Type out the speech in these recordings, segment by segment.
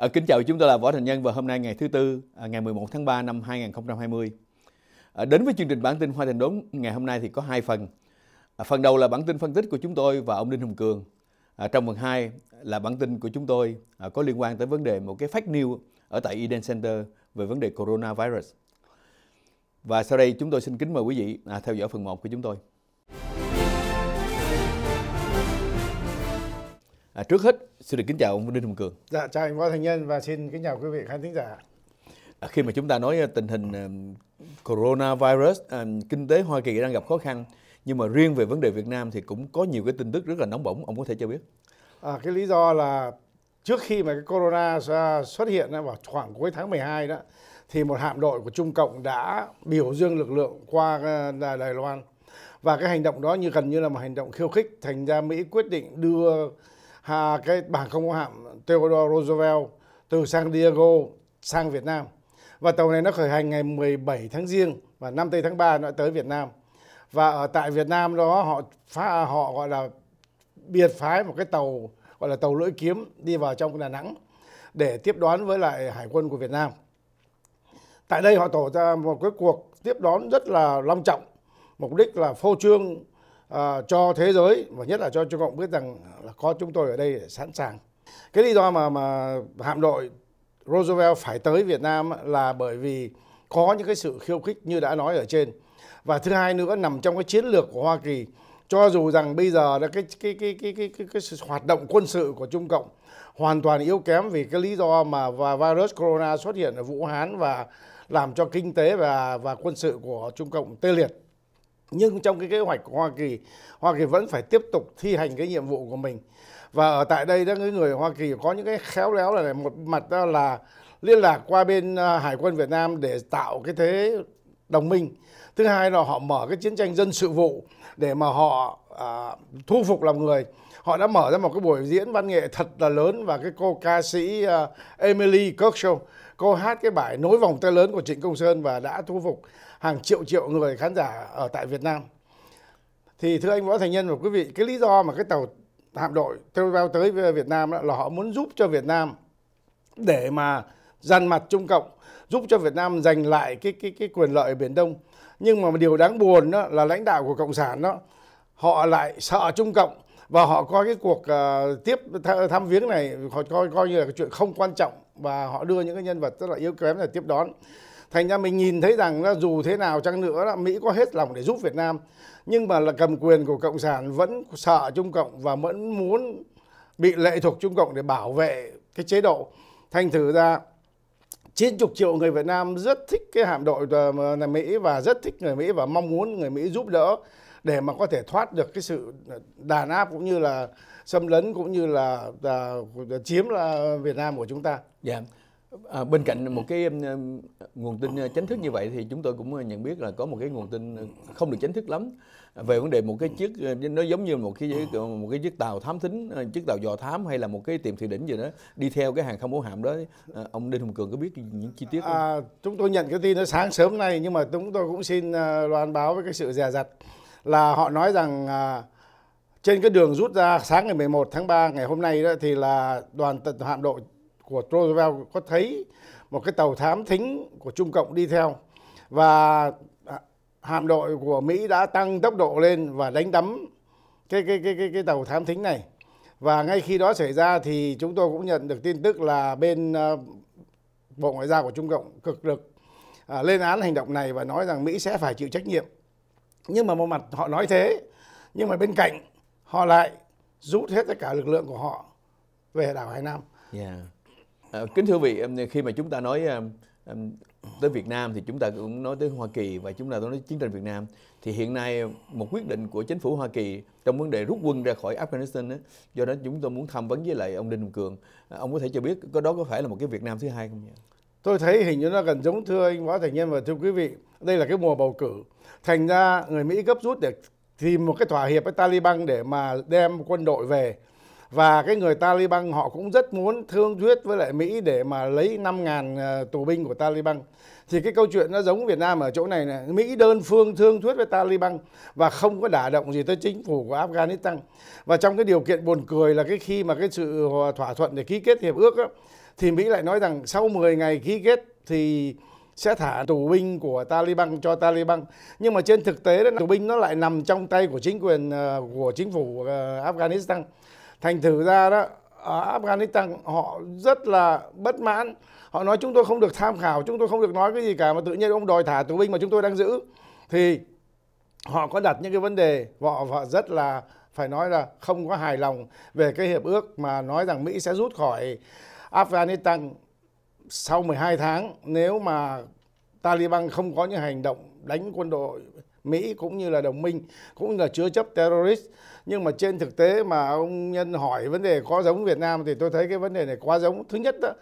À, kính chào chúng tôi là Võ Thành Nhân và hôm nay ngày thứ tư à, ngày 11 tháng 3 năm 2020. À, đến với chương trình bản tin Hoa Thành Đốn ngày hôm nay thì có hai phần. À, phần đầu là bản tin phân tích của chúng tôi và ông Đinh Hùng Cường. À, trong phần 2 là bản tin của chúng tôi à, có liên quan tới vấn đề một cái fake news ở tại Eden Center về vấn đề coronavirus. Và sau đây chúng tôi xin kính mời quý vị à, theo dõi phần 1 của chúng tôi. À, trước hết xin được kính chào ông Đinh Hùng Cường. Dạ chào anh Võ Thành Nhân và xin kính chào quý vị khán thính giả. À, khi mà chúng ta nói tình hình um, coronavirus, um, kinh tế Hoa Kỳ đang gặp khó khăn, nhưng mà riêng về vấn đề Việt Nam thì cũng có nhiều cái tin tức rất là nóng bỏng, ông có thể cho biết? À, cái lý do là trước khi mà cái corona xuất hiện vào khoảng cuối tháng 12 đó, thì một hạm đội của Trung Cộng đã biểu dương lực lượng qua Đài Loan và cái hành động đó như gần như là một hành động khiêu khích thành ra Mỹ quyết định đưa à, cái bảng không có hạm Theodore Roosevelt từ San Diego sang Việt Nam. Và tàu này nó khởi hành ngày 17 tháng Giêng và năm tây tháng 3 nó tới Việt Nam. Và ở tại Việt Nam đó họ phá họ gọi là biệt phái một cái tàu gọi là tàu lưỡi kiếm đi vào trong Đà Nẵng để tiếp đón với lại hải quân của Việt Nam. Tại đây họ tổ ra một cái cuộc tiếp đón rất là long trọng, mục đích là phô trương uh, cho thế giới và nhất là cho Trung Cộng biết rằng là có chúng tôi ở đây để sẵn sàng. Cái lý do mà mà hạm đội Roosevelt phải tới Việt Nam là bởi vì có những cái sự khiêu khích như đã nói ở trên. Và thứ hai nữa nằm trong cái chiến lược của Hoa Kỳ cho dù rằng bây giờ là cái cái cái cái cái cái, cái, cái hoạt động quân sự của Trung Cộng hoàn toàn yếu kém vì cái lý do mà và virus corona xuất hiện ở Vũ Hán và làm cho kinh tế và và quân sự của Trung Cộng tê liệt nhưng trong cái kế hoạch của Hoa Kỳ Hoa Kỳ vẫn phải tiếp tục thi hành cái nhiệm vụ của mình. Và ở tại đây đó cái người Hoa Kỳ có những cái khéo léo là một mặt đó là liên lạc qua bên à, Hải quân Việt Nam để tạo cái thế đồng minh. Thứ hai là họ mở cái chiến tranh dân sự vụ để mà họ à, thu phục lòng người. Họ đã mở ra một cái buổi diễn văn nghệ thật là lớn và cái cô ca sĩ uh, Emily Kirkshow cô hát cái bài nối vòng tay lớn của Trịnh Công Sơn và đã thu phục hàng triệu triệu người khán giả ở tại Việt Nam. Thì thưa anh Võ Thành Nhân và quý vị, cái lý do mà cái tàu hạm đội theo tới Việt Nam là họ muốn giúp cho Việt Nam để mà dàn mặt Trung Cộng, giúp cho Việt Nam giành lại cái cái cái quyền lợi ở Biển Đông. Nhưng mà điều đáng buồn đó là lãnh đạo của cộng sản đó họ lại sợ Trung Cộng và họ coi cái cuộc uh, tiếp thăm viếng này họ coi coi như là cái chuyện không quan trọng và họ đưa những cái nhân vật rất là yếu kém để tiếp đón. Thành ra mình nhìn thấy rằng là dù thế nào chăng nữa là mỹ có hết lòng để giúp việt nam, nhưng mà là cầm quyền của cộng sản vẫn sợ trung cộng và vẫn muốn bị lệ thuộc trung cộng để bảo vệ cái chế độ. Thành thử ra, chín chục triệu người Việt Nam rất thích cái hạm đội ờ, là Mỹ và rất thích người Mỹ và mong muốn người Mỹ giúp đỡ để mà có thể thoát được cái sự đàn áp cũng như là xâm lấn cũng như là, là, chiếm là Việt Nam của chúng ta. Dạ. Yeah. À, bên cạnh một cái um, nguồn tin chính thức như vậy thì chúng tôi cũng nhận biết là có một cái nguồn tin không được chính thức lắm về vấn đề một cái chiếc nó giống như một cái một cái chiếc tàu thám thính chiếc tàu dò thám hay là một cái tiệm thủy đỉnh gì đó đi theo cái hàng không mẫu hạm đó à, ông Đinh Hùng Cường có biết những chi tiết không? À, chúng tôi nhận cái tin nó sáng sớm nay nhưng mà chúng tôi cũng xin loan báo với cái sự dè dặt là họ nói rằng à, trên cái đường rút ra sáng ngày 11 tháng 3 ngày hôm nay đó thì là đoàn hạm đội của Roosevelt có thấy một cái tàu thám thính của Trung Cộng đi theo. Và à, hạm đội của Mỹ đã tăng tốc độ lên và đánh đắm cái cái cái cái cái tàu thám thính này. Và ngay khi đó xảy ra thì chúng tôi cũng nhận được tin tức là bên uh, Bộ Ngoại giao của Trung Cộng cực lực uh, lên án hành động này và nói rằng Mỹ sẽ phải chịu trách nhiệm nhưng mà một mặt họ nói thế nhưng mà bên cạnh họ lại rút hết tất cả lực lượng của họ về đảo Hải Nam. Yeah. À, kính thưa vị, khi mà chúng ta nói um, tới Việt Nam thì chúng ta cũng nói tới Hoa Kỳ và chúng ta nói chiến tranh Việt Nam thì hiện nay một quyết định của chính phủ Hoa Kỳ trong vấn đề rút quân ra khỏi Afghanistan đó, do đó chúng tôi muốn tham vấn với lại ông Đinh Hùng Cường à, ông có thể cho biết có đó có phải là một cái Việt Nam thứ hai không nhỉ? Tôi thấy hình như nó gần giống thưa anh Võ Thành Nhân và thưa quý vị. Đây là cái mùa bầu cử. Thành ra người Mỹ gấp rút để tìm một cái thỏa hiệp với Taliban để mà đem quân đội về và cái người Taliban họ cũng rất muốn thương thuyết với lại Mỹ để mà lấy 5.000 ờ, tù binh của Taliban. Thì cái câu chuyện nó giống Việt Nam ở chỗ này này Mỹ đơn phương thương thuyết với Taliban và không có đả động gì tới chính phủ của Afghanistan. Và trong cái điều kiện buồn cười là cái khi mà cái sự thỏa thuận để ký kết hiệp ước đó, thì Mỹ lại nói rằng sau 10 ngày ký kết thì sẽ thả tù binh của Taliban cho Taliban. Nhưng mà trên thực tế đó tù binh nó lại nằm trong tay của chính quyền ờ, của chính phủ ờ, Afghanistan thành thử ra đó ở Afghanistan họ rất là bất mãn. Họ nói chúng tôi không được tham khảo chúng tôi không được nói cái gì cả mà tự nhiên ông đòi thả tù binh mà chúng tôi đang giữ. Thì họ có đặt những cái vấn đề họ, họ rất là phải nói là không có hài lòng về cái hiệp ước mà nói rằng Mỹ sẽ rút khỏi Afghanistan sau 12 tháng nếu mà Taliban không có những hành động đánh quân đội Mỹ cũng như là đồng minh cũng là chứa chấp terrorist. Nhưng mà trên thực tế mà ông nhân hỏi vấn đề có giống Việt Nam thì tôi thấy cái vấn đề này quá giống. Thứ nhất đó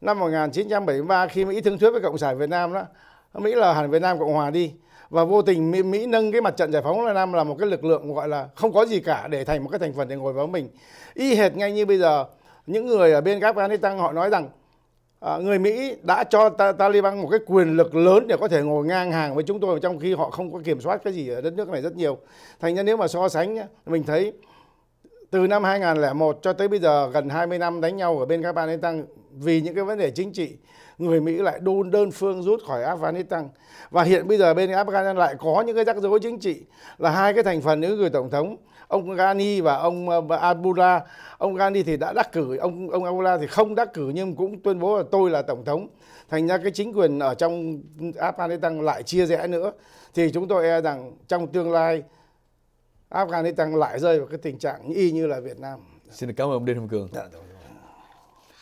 năm 1973 khi Mỹ thương thuyết với Cộng sản Việt Nam đó Mỹ là hẳn Việt Nam Cộng Hòa đi. Và vô tình Mỹ, Mỹ nâng cái mặt trận giải phóng Việt Nam là một cái lực lượng gọi là không có gì cả để thành một cái thành phần để ngồi vào mình. Y hệt ngay như bây giờ những người ở bên Afghanistan họ nói rằng à, người Mỹ đã cho ta, Taliban một cái quyền lực lớn để có thể ngồi ngang hàng với chúng tôi trong khi họ không có kiểm soát cái gì ở đất nước này rất nhiều. Thành ra nếu mà so sánh mình thấy từ năm 2001 cho tới bây giờ gần 20 năm đánh nhau ở bên Afghanistan vì những cái vấn đề chính trị người Mỹ lại đôn đơn phương rút khỏi Afghanistan. Và hiện bây giờ bên Afghanistan lại có những cái rắc rối chính trị là hai cái thành phần những người tổng thống ông Ghani và ông ờ, Abdullah. Ông Ghani thì đã đắc cử ông ông Abdullah thì không đắc cử nhưng cũng tuyên bố là tôi là tổng thống. Thành ra cái chính quyền ở trong Afghanistan lại chia rẽ nữa. Thì chúng tôi e rằng trong tương lai Afghanistan lại rơi vào cái tình trạng y như là Việt Nam. Xin cảm ơn ông Đinh Hùng Cường. Dạ,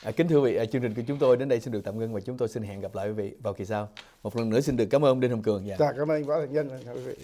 À, kính thưa quý vị, à, chương trình của chúng tôi đến đây xin được tạm ngưng và chúng tôi xin hẹn gặp lại quý vị vào kỳ sau. Một lần nữa xin được cảm ơn Đinh Hồng Cường. Dạ, dạ cảm ơn anh Võ Thành Nhân. Quý vị.